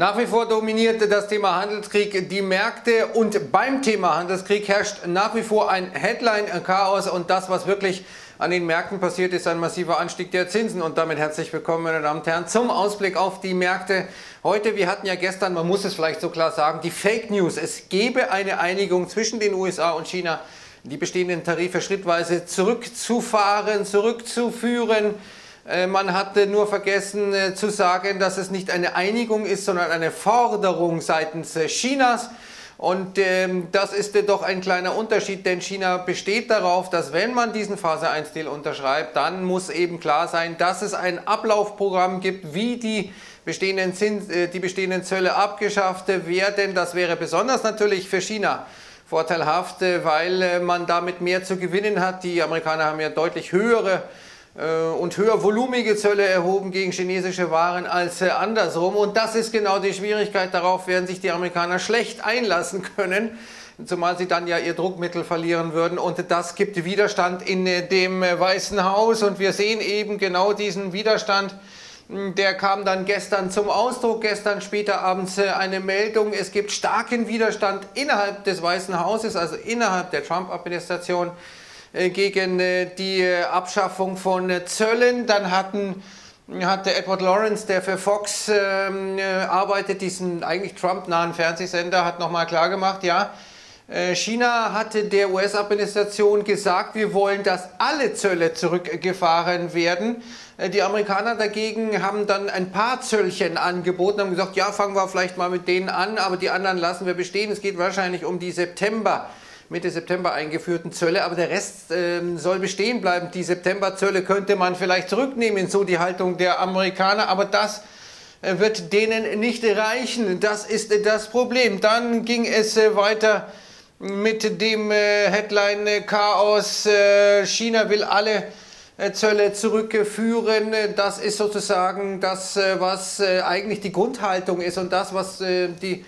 Nach wie vor dominiert das Thema Handelskrieg die Märkte und beim Thema Handelskrieg herrscht nach wie vor ein Headline-Chaos und das, was wirklich an den Märkten passiert, ist ein massiver Anstieg der Zinsen. Und damit herzlich willkommen, meine Damen und Herren, zum Ausblick auf die Märkte. Heute, wir hatten ja gestern, man muss es vielleicht so klar sagen, die Fake News. Es gebe eine Einigung zwischen den USA und China, die bestehenden Tarife schrittweise zurückzufahren, zurückzuführen. Äh, man hatte nur vergessen äh, zu sagen, dass es nicht eine Einigung ist, sondern eine Forderung seitens äh, Chinas. Und ähm, das ist doch ein kleiner Unterschied, denn China besteht darauf, dass wenn man diesen Phase 1 Deal unterschreibt, dann muss eben klar sein, dass es ein Ablaufprogramm gibt, wie die bestehenden, Zins, äh, die bestehenden Zölle abgeschafft werden. Das wäre besonders natürlich für China vorteilhaft, weil man damit mehr zu gewinnen hat. Die Amerikaner haben ja deutlich höhere äh, und höher volumige Zölle erhoben gegen chinesische Waren als äh, andersrum. Und das ist genau die Schwierigkeit. Darauf werden sich die Amerikaner schlecht einlassen können, zumal sie dann ja ihr Druckmittel verlieren würden. Und das gibt Widerstand in äh, dem Weißen Haus. Und wir sehen eben genau diesen Widerstand. Hm, der kam dann gestern zum Ausdruck, gestern später abends eine Meldung. Es gibt starken Widerstand innerhalb des Weißen Hauses, also innerhalb der Trump-Administration. Äh, gegen äh, die Abschaffung von äh, Zöllen. Dann hatten hatte Edward Lawrence, der für Fox ähm, arbeitet, diesen eigentlich Trump-nahen Fernsehsender, hat nochmal klargemacht, ja, China hatte der US-Administration gesagt, wir wollen, dass alle Zölle zurückgefahren werden. Die Amerikaner dagegen haben dann ein paar Zöllchen angeboten, haben gesagt, ja, fangen wir vielleicht mal mit denen an, aber die anderen lassen wir bestehen. Es geht wahrscheinlich um die September. Mitte September eingeführten Zölle, aber der Rest äh, soll bestehen bleiben. Die Septemberzölle könnte man vielleicht zurücknehmen, so die Haltung der Amerikaner, aber das äh, wird denen nicht reichen. Das ist äh, das Problem. Dann ging es äh, weiter mit dem äh, Headline äh, Chaos. China will alle Zölle zurückführen. Das ist sozusagen das, was eigentlich die Grundhaltung ist und das, was die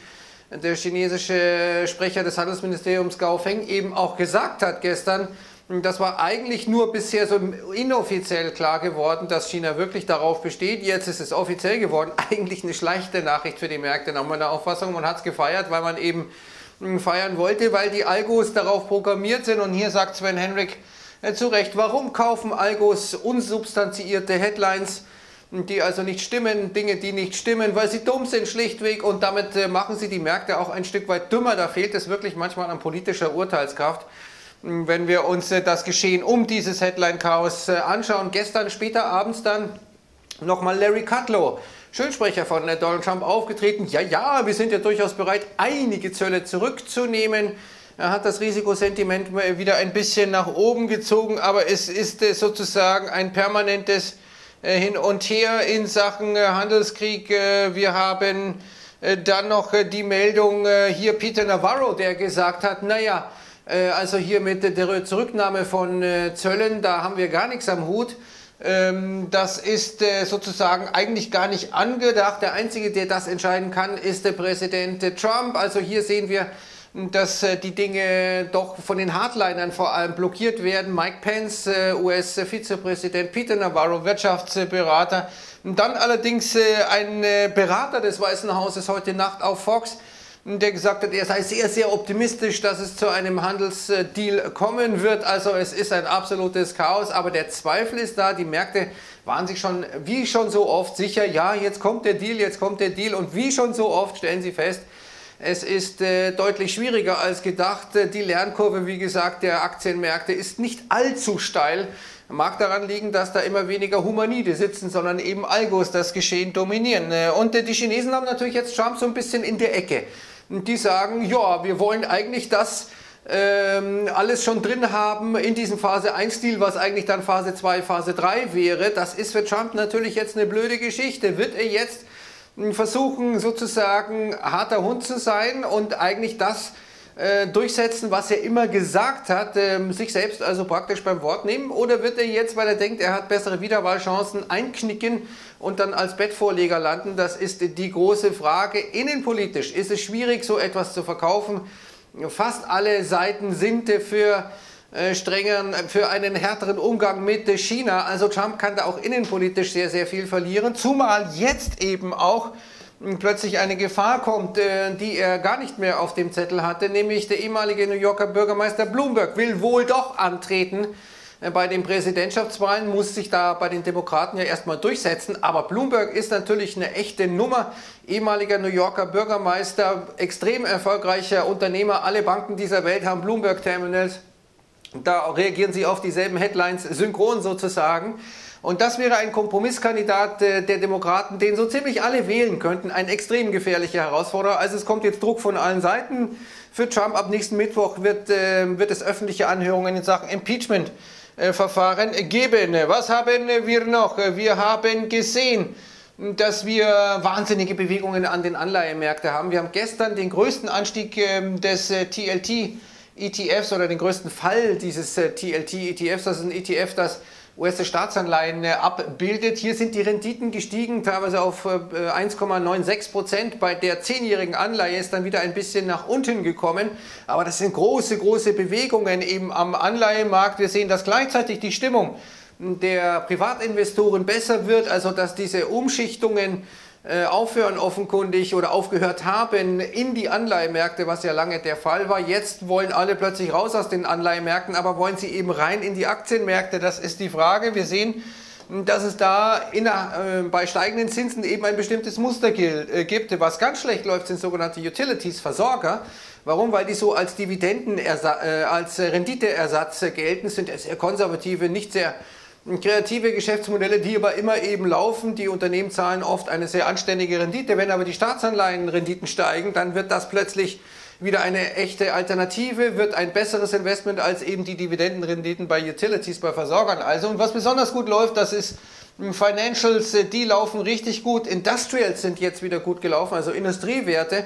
der chinesische Sprecher des Handelsministeriums Gao Feng eben auch gesagt hat gestern, das war eigentlich nur bisher so inoffiziell klar geworden, dass China wirklich darauf besteht. Jetzt ist es offiziell geworden. Eigentlich eine schlechte Nachricht für die Märkte nach meiner Auffassung. Man hat es gefeiert, weil man eben hm, feiern wollte, weil die Algos darauf programmiert sind. Und hier sagt Sven Henrik äh, zu Recht, warum kaufen Algos unsubstanziierte Headlines? Die also nicht stimmen, Dinge, die nicht stimmen, weil sie dumm sind schlichtweg und damit äh, machen sie die Märkte auch ein Stück weit dümmer. Da fehlt es wirklich manchmal an politischer Urteilskraft. Hm, wenn wir uns äh, das Geschehen um dieses Headline-Chaos äh, anschauen, gestern später abends dann nochmal Larry Kudlow, Schulsprecher von Donald Trump, aufgetreten. Ja, ja, wir sind ja durchaus bereit, einige Zölle zurückzunehmen. Er hat das Risikosentiment wieder ein bisschen nach oben gezogen, aber es ist sozusagen ein permanentes hin und her in Sachen äh, Handelskrieg. Äh, wir haben dann noch die Meldung hier Peter Navarro, der gesagt hat, naja, also hier mit der Zurücknahme von Zöllen, da haben wir gar nichts am Hut. Ähm, das ist sozusagen eigentlich gar nicht angedacht. Der Einzige, der das entscheiden kann, ist der Präsident Trump. Also hier sehen wir dass äh, die Dinge doch von den Hardlinern vor allem blockiert werden. Mike Pence, äh, US-Vizepräsident, Peter Navarro, Wirtschaftsberater. Dann allerdings äh, ein Berater des Weißen Hauses heute Nacht auf Fox, der gesagt hat, er sei sehr, sehr optimistisch, dass es zu einem Handelsdeal kommen wird. Also es ist ein absolutes Chaos, aber der Zweifel ist da. Die Märkte waren sich schon, wie schon so oft, sicher, ja, jetzt kommt der Deal, jetzt kommt der Deal. Und wie schon so oft stellen sie fest, es ist äh, deutlich schwieriger als gedacht. Die Lernkurve, wie gesagt, der Aktienmärkte ist nicht allzu steil. Mag daran liegen, dass da immer weniger Humanide sitzen, sondern eben Algos das Geschehen dominieren. Äh, und äh, die Chinesen haben natürlich jetzt Trump so ein bisschen in der Ecke. Die sagen, ja, wir wollen eigentlich das ähm, alles schon drin haben in diesem Phase 1 Deal, was eigentlich dann Phase 2, Phase 3 wäre. Das ist für Trump natürlich jetzt eine blöde Geschichte. Wird er jetzt versuchen sozusagen harter Hund zu sein und eigentlich das äh, durchsetzen, was er immer gesagt hat, äh, sich selbst also praktisch beim Wort nehmen? Oder wird er jetzt, weil er denkt, er hat bessere Wiederwahlchancen, einknicken und dann als Bettvorleger landen? Das ist die große Frage. Innenpolitisch ist es schwierig, so etwas zu verkaufen. Fast alle Seiten sind für äh, strengeren, für einen härteren Umgang mit China. Also Trump kann da auch innenpolitisch sehr, sehr viel verlieren, zumal jetzt eben auch plötzlich eine Gefahr kommt, äh, die er gar nicht mehr auf dem Zettel hatte, nämlich der ehemalige New Yorker Bürgermeister Bloomberg will wohl doch antreten äh, bei den Präsidentschaftswahlen, muss sich da bei den Demokraten ja erstmal durchsetzen. Aber Bloomberg ist natürlich eine echte Nummer. Ehemaliger New Yorker Bürgermeister, extrem erfolgreicher Unternehmer. Alle Banken dieser Welt haben Bloomberg Terminals. Da reagieren sie auf dieselben Headlines synchron sozusagen. Und das wäre ein Kompromisskandidat der Demokraten, den so ziemlich alle wählen könnten. Ein extrem gefährlicher Herausforderer. Also es kommt jetzt Druck von allen Seiten. Für Trump ab nächsten Mittwoch wird, äh, wird es öffentliche Anhörungen in Sachen Impeachment-Verfahren geben. Was haben wir noch? Wir haben gesehen, dass wir wahnsinnige Bewegungen an den Anleihemärkten haben. Wir haben gestern den größten Anstieg ähm, des TLT äh, ETFs oder den größten Fall dieses äh, ETFs. Das ist ein ETF, das US-Staatsanleihen äh, abbildet. Hier sind die Renditen gestiegen, teilweise auf 1,96 äh, Prozent. Bei der zehnjährigen Anleihe ist dann wieder ein bisschen nach unten gekommen. Aber das sind große, große Bewegungen eben am Anleihemarkt. Wir sehen, dass gleichzeitig die Stimmung der Privatinvestoren besser wird, also dass diese Umschichtungen aufhören offenkundig oder aufgehört haben in die Anleihemärkte, was ja lange der Fall war. Jetzt wollen alle plötzlich raus aus den Anleihemärkten, aber wollen sie eben rein in die Aktienmärkte? Das ist die Frage. Wir sehen, dass es da in, äh, bei steigenden Zinsen eben ein bestimmtes Muster äh, gibt. Was ganz schlecht läuft, sind sogenannte Utilities, Versorger. Warum? Weil die so als Dividenden, äh, als Renditeersatz gelten, sind sehr konservative, nicht sehr kreative Geschäftsmodelle, die aber immer eben laufen. Die Unternehmen zahlen oft eine sehr anständige Rendite. Wenn aber die Staatsanleihenrenditen steigen, dann wird das plötzlich wieder eine echte Alternative, wird ein besseres Investment als eben die Dividendenrenditen bei Utilities, bei Versorgern. Also, und was besonders gut läuft, das ist Financials, die laufen richtig gut. Industrials sind jetzt wieder gut gelaufen, also Industriewerte.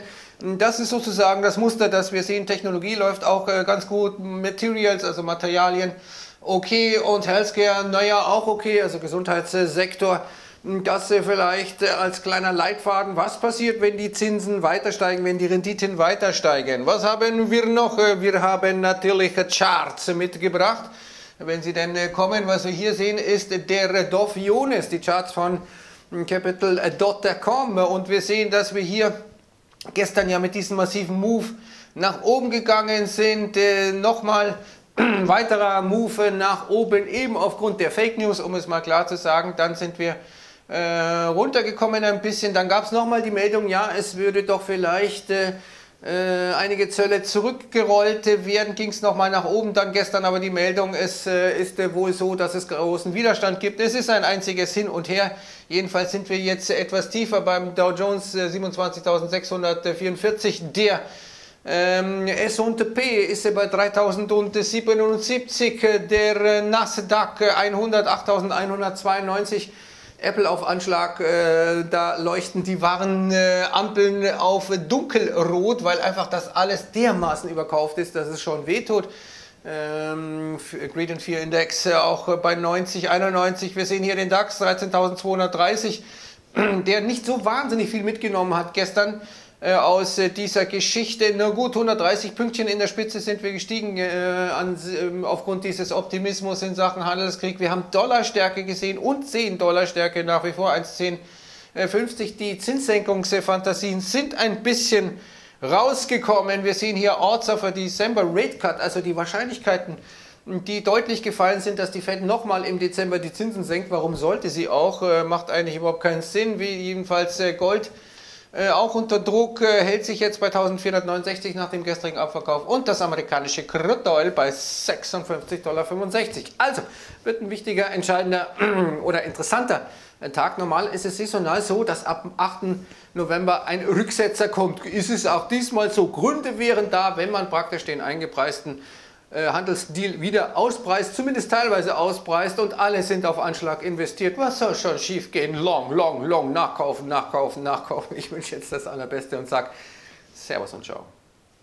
Das ist sozusagen das Muster, das wir sehen. Technologie läuft auch äh, ganz gut. Materials, also Materialien okay und Healthcare, naja, auch okay, also Gesundheitssektor. Das vielleicht als kleiner Leitfaden, was passiert, wenn die Zinsen weiter steigen, wenn die Renditen weiter steigen. Was haben wir noch? Wir haben natürlich Charts mitgebracht. Wenn sie denn kommen, was wir hier sehen, ist der Dow Jones, die Charts von Capital.com. Und wir sehen, dass wir hier gestern ja mit diesem massiven Move nach oben gegangen sind. Nochmal weiterer Move nach oben, eben aufgrund der Fake News, um es mal klar zu sagen. Dann sind wir äh, runtergekommen ein bisschen. Dann gab es nochmal die Meldung, ja, es würde doch vielleicht äh, äh, einige Zölle zurückgerollt werden, ging es nochmal nach oben. Dann gestern aber die Meldung, es äh, ist äh, wohl so, dass es großen Widerstand gibt. Es ist ein einziges Hin und Her. Jedenfalls sind wir jetzt etwas tiefer beim Dow Jones 27.644, der S&P ist bei 3077, der Nasdaq 100, 8192. Apple auf Anschlag, äh, da leuchten die Warenampeln äh, auf dunkelrot, weil einfach das alles dermaßen überkauft ist, dass es schon wehtut. Ähm, Greed and Fear Index äh, auch bei 90, 91. Wir sehen hier den DAX 13.230, der nicht so wahnsinnig viel mitgenommen hat gestern. Äh, aus äh, dieser Geschichte. Na gut, 130 Pünktchen in der Spitze sind wir gestiegen äh, an, äh, aufgrund dieses Optimismus in Sachen Handelskrieg. Wir haben Dollarstärke gesehen und sehen Dollarstärke nach wie vor 1,1050. Die Zinssenkungsfantasien sind ein bisschen rausgekommen. Wir sehen hier Odds of a December Rate Cut, also die Wahrscheinlichkeiten, die deutlich gefallen sind, dass die Fed nochmal im Dezember die Zinsen senkt. Warum sollte sie auch? Äh, macht eigentlich überhaupt keinen Sinn. Wie jedenfalls äh, Gold äh, auch unter Druck äh, hält sich jetzt bei 1469 nach dem gestrigen Abverkauf und das amerikanische Crude Oil bei 56,65 Dollar. Also wird ein wichtiger, entscheidender oder interessanter Tag. Normal ist es saisonal so, dass ab dem 8. November ein Rücksetzer kommt. Ist es auch diesmal so? Gründe wären da, wenn man praktisch den eingepreisten äh, Handelsdeal wieder auspreist, zumindest teilweise auspreist und alle sind auf Anschlag investiert. Was soll schon schief gehen? Long, long, long, nachkaufen, nachkaufen, nachkaufen. Ich wünsche jetzt das Allerbeste und sage Servus und Ciao.